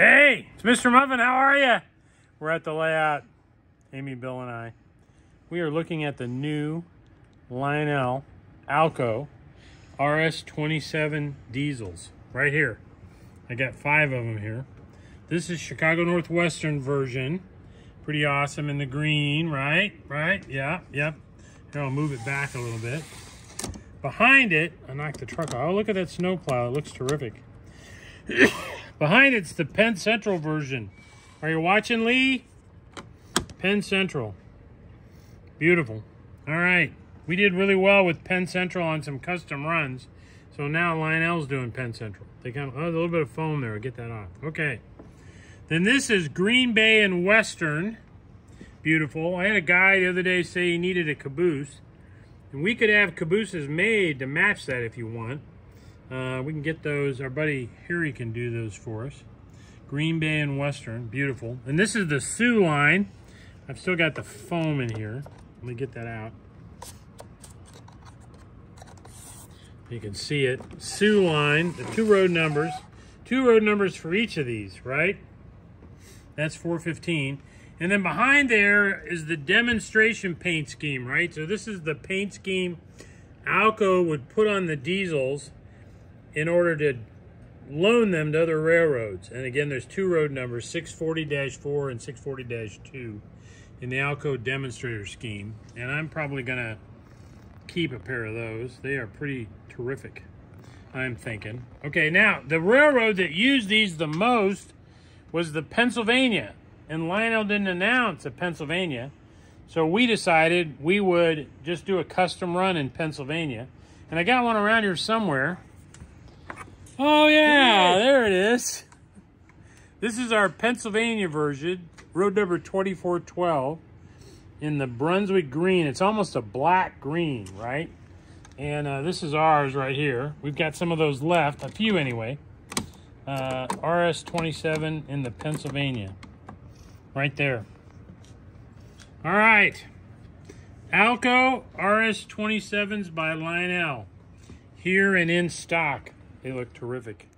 Hey, it's Mr. Muffin. How are you? We're at the layout, Amy, Bill, and I. We are looking at the new Lionel Alco RS27 diesels right here. I got five of them here. This is Chicago Northwestern version. Pretty awesome in the green, right? Right? Yeah, yep. Here, I'll move it back a little bit. Behind it, I knocked the truck off. Oh, look at that snowplow. It looks terrific. Behind it's the Penn Central version. Are you watching, Lee? Penn Central. Beautiful. All right. We did really well with Penn Central on some custom runs. So now Lionel's doing Penn Central. They of, oh, a little bit of foam there. Get that off. Okay. Then this is Green Bay and Western. Beautiful. I had a guy the other day say he needed a caboose. And we could have cabooses made to match that if you want. Uh, we can get those. Our buddy Harry can do those for us. Green Bay and Western. Beautiful. And this is the Soo line. I've still got the foam in here. Let me get that out. You can see it. Soo line, the two road numbers. Two road numbers for each of these, right? That's 415. And then behind there is the demonstration paint scheme, right? So this is the paint scheme Alco would put on the diesels in order to loan them to other railroads. And again, there's two road numbers, 640-4 and 640-2 in the Alco demonstrator scheme. And I'm probably gonna keep a pair of those. They are pretty terrific, I'm thinking. Okay, now, the railroad that used these the most was the Pennsylvania and Lionel didn't announce at Pennsylvania. So we decided we would just do a custom run in Pennsylvania. And I got one around here somewhere. Oh yeah, there it is. This is our Pennsylvania version, road number 2412 in the Brunswick green. It's almost a black green, right? And uh, this is ours right here. We've got some of those left, a few anyway. Uh, RS27 in the Pennsylvania right there. All right. Alco RS27s by Lionel. Here and in stock. They look terrific.